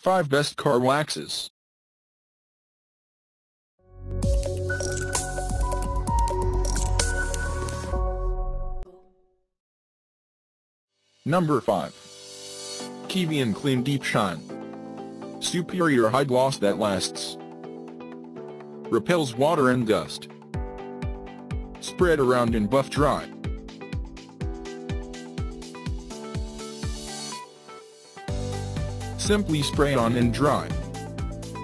5 Best Car Waxes Number 5. Kevian Clean Deep Shine. Superior high gloss that lasts. Repels water and dust. Spread around and buff dry. Simply spray on and dry.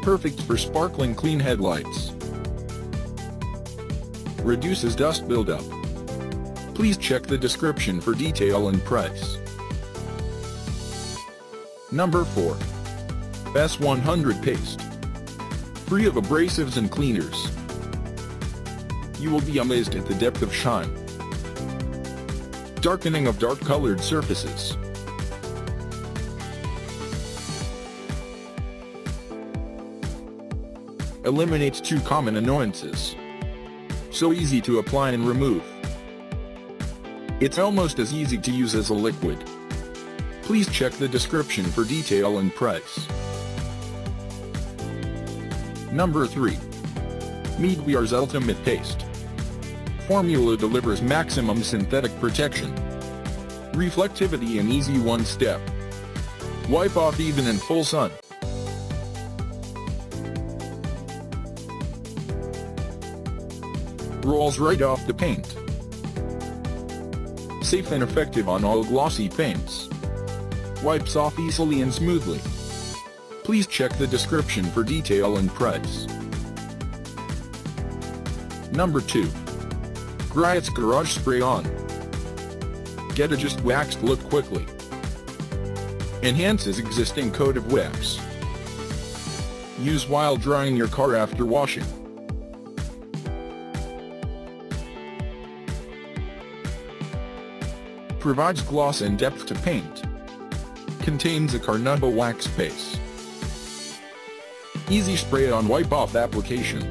Perfect for sparkling clean headlights. Reduces dust buildup. Please check the description for detail and price. Number 4. S100 Paste. Free of abrasives and cleaners. You will be amazed at the depth of shine. Darkening of dark-colored surfaces. Eliminates two common annoyances. So easy to apply and remove. It's almost as easy to use as a liquid. Please check the description for detail and price. Number 3. Meguiar's Ultimate Paste. Formula delivers maximum synthetic protection. Reflectivity in easy one step. Wipe off even in full sun. Rolls right off the paint. Safe and effective on all glossy paints. Wipes off easily and smoothly. Please check the description for detail and price. Number 2. Griot's Garage Spray On. Get a just waxed look quickly. Enhances existing coat of wax. Use while drying your car after washing. Provides gloss and depth to paint. Contains a Carnauba wax base. Easy spray on wipe-off application.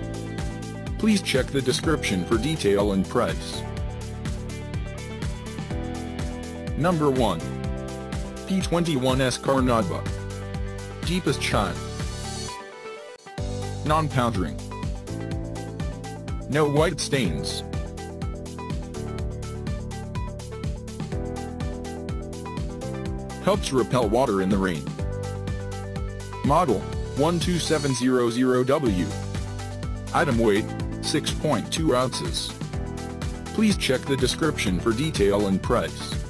Please check the description for detail and price. Number 1. P21S Carnauba. Deepest shine. Non-powdering. No white stains. Helps repel water in the rain. Model 12700W. Item weight 6.2 ounces. Please check the description for detail and price.